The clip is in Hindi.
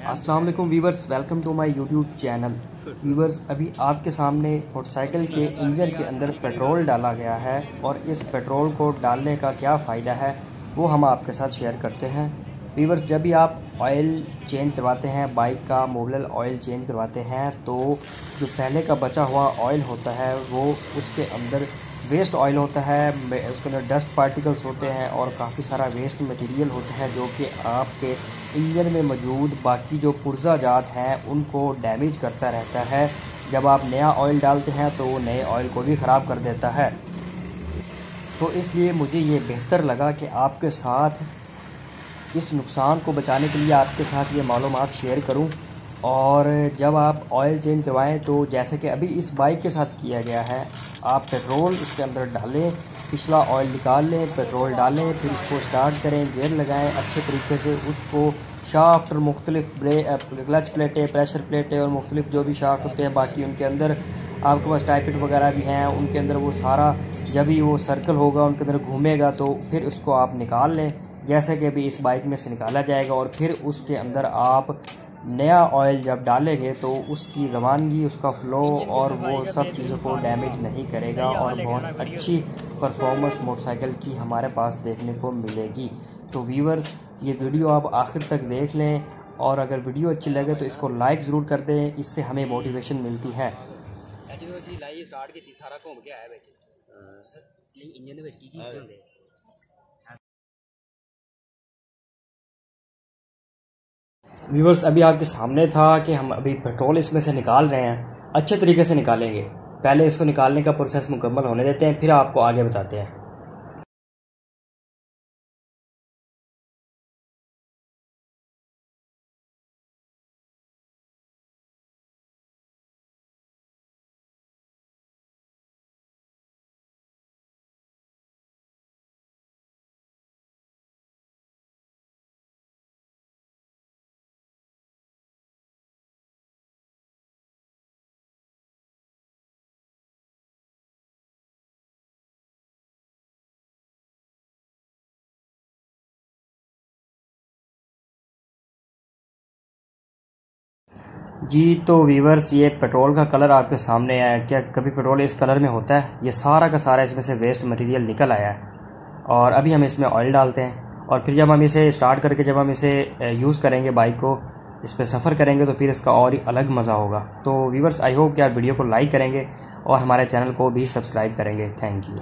अस्सलाम वालेकुम viewers welcome to my YouTube channel viewers अभी आपके सामने मोटरसाइकिल के इंजन के अंदर पेट्रोल डाला गया है और इस पेट्रोल को डालने का क्या फ़ायदा है, वो हम आपके साथ शेयर करते हैं। वीवर्स जब भी आप ऑयल चेंज करवाते हैं बाइक का मोबल ऑयल चेंज करवाते हैं तो जो पहले का बचा हुआ ऑयल होता है, वो उसके अंदर वेस्ट ऑयल होता है उसके अंदर डस्ट पार्टिकल्स होते हैं और काफ़ी सारा वेस्ट मटेरियल होता है जो कि आपके इंजन में मौजूद बाकी जो पुर्जा जात हैं, उनको डैमेज करता रहता है। जब आप नया ऑयल डालते हैं तो वो नए ऑयल को भी ख़राब कर देता है। तो इसलिए मुझे ये बेहतर लगा कि आपके साथ इस नुकसान को बचाने के लिए आपके साथ ये मालूम शेयर करूँ। और जब आप ऑयल चेंज करवाएँ तो जैसे कि अभी इस बाइक के साथ किया गया है, आप पेट्रोल उसके अंदर डालें, पिछला ऑयल निकाल लें पेट्रोल डालें, फिर उसको स्टार्ट करें गेयर लगाएँ, अच्छे तरीके से उसको शाफ्ट और मुख्तलिफ़ क्लच प्लेटें प्रेशर प्लेटें और मुख्तलिफ़ जो भी शाफ्ट होते हैं, बाकी उनके अंदर आपके पास टाइपिट वगैरह भी हैं, उनके अंदर वो सारा जब भी वो सर्कल होगा, उनके अंदर घूमेगा तो फिर उसको आप निकाल लें। जैसे कि अभी इस बाइक में से निकाला जाएगा और फिर उसके अंदर आप नया ऑयल जब डालेंगे तो उसकी रवानगी उसका फ़्लो और वो सब चीज़ों को डैमेज नहीं करेगा और बहुत अच्छी परफॉर्मेंस मोटरसाइकिल की हमारे पास देखने को मिलेगी। तो व्यूवर्स ये वीडियो आप आखिर तक देख लें और अगर वीडियो अच्छी लगे तो इसको लाइक ज़रूर कर दें इससे हमें मोटिवेशन मिलती है। व्यूवर्स अभी आपके सामने था कि हम अभी पेट्रोल इसमें से निकाल रहे हैं। अच्छे तरीके से निकालेंगे। पहले इसको निकालने का प्रोसेस मुकम्मल होने देते हैं, फिर आपको आगे बताते हैं। जी तो वीवर्स ये पेट्रोल का कलर आपके सामने है। क्या कभी पेट्रोल इस कलर में होता है? ये सारा का सारा इसमें से वेस्ट मटेरियल निकल आया है। और अभी हम इसमें ऑयल डालते हैं। और फिर जब हम इसे स्टार्ट करके जब हम इसे यूज़ करेंगे बाइक को, इस पर सफ़र करेंगे तो फिर इसका और ही अलग मज़ा होगा। तो वीवर्स आई होप कि आप वीडियो को लाइक करेंगे और हमारे चैनल को भी सब्सक्राइब करेंगे। Thank you